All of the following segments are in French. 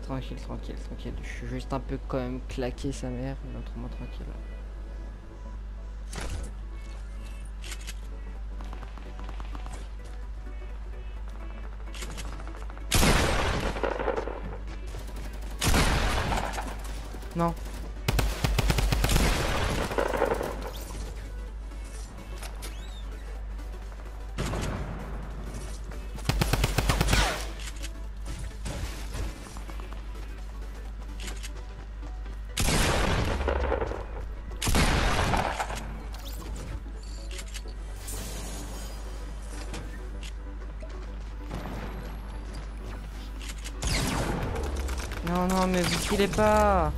tranquille, tranquille, tranquille. Je suis juste un peu quand même claqué sa mère, mais autrement tranquille. Non. Non, non, mais vous filez pas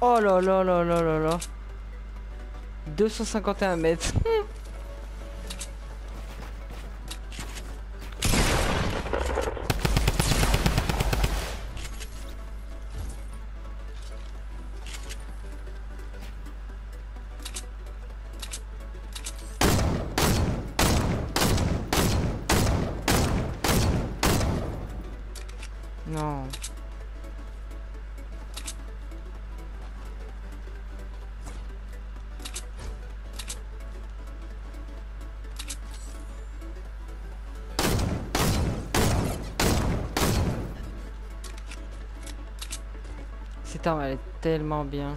Oh là là là là là là. 251 mètres Elle est tellement bien.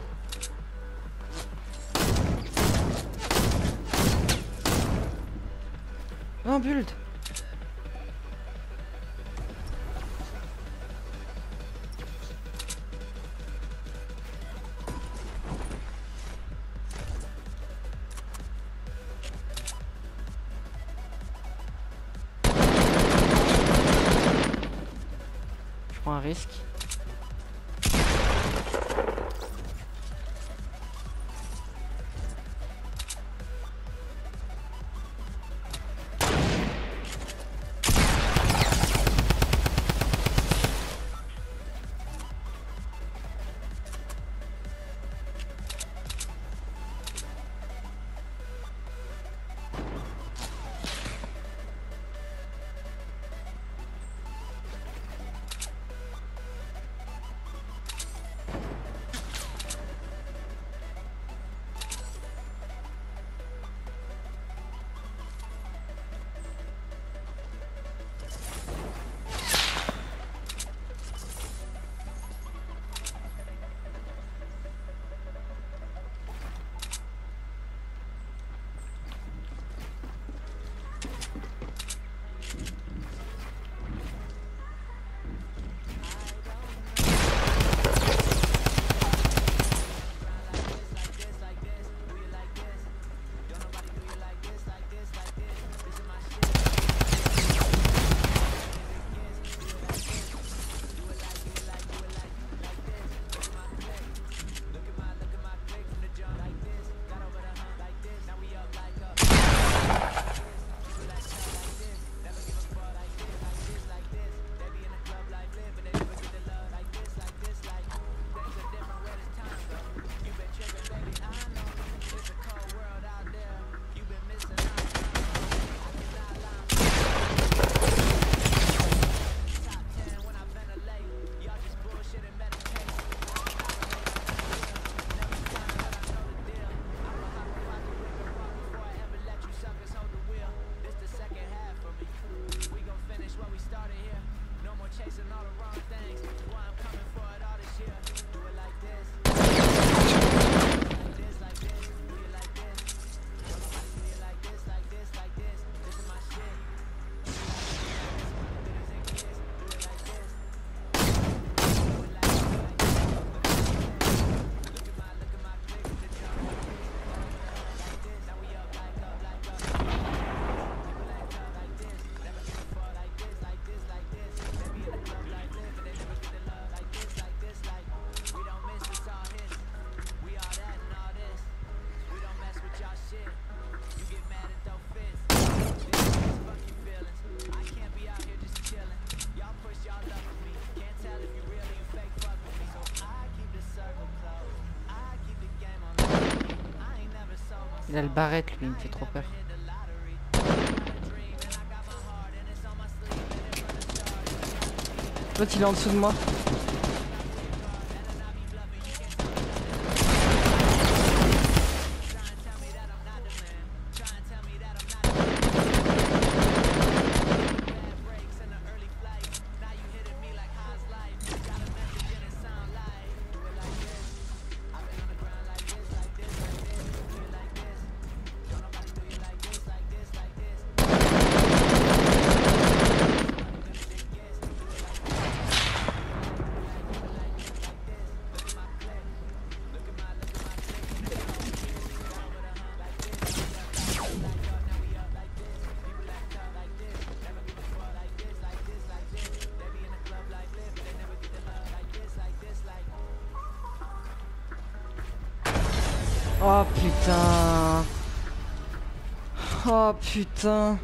Non, Bult Je prends un risque. Il a le barrette lui, il me fait trop peur. L'autre il est en dessous de moi. Oh putain. Oh putain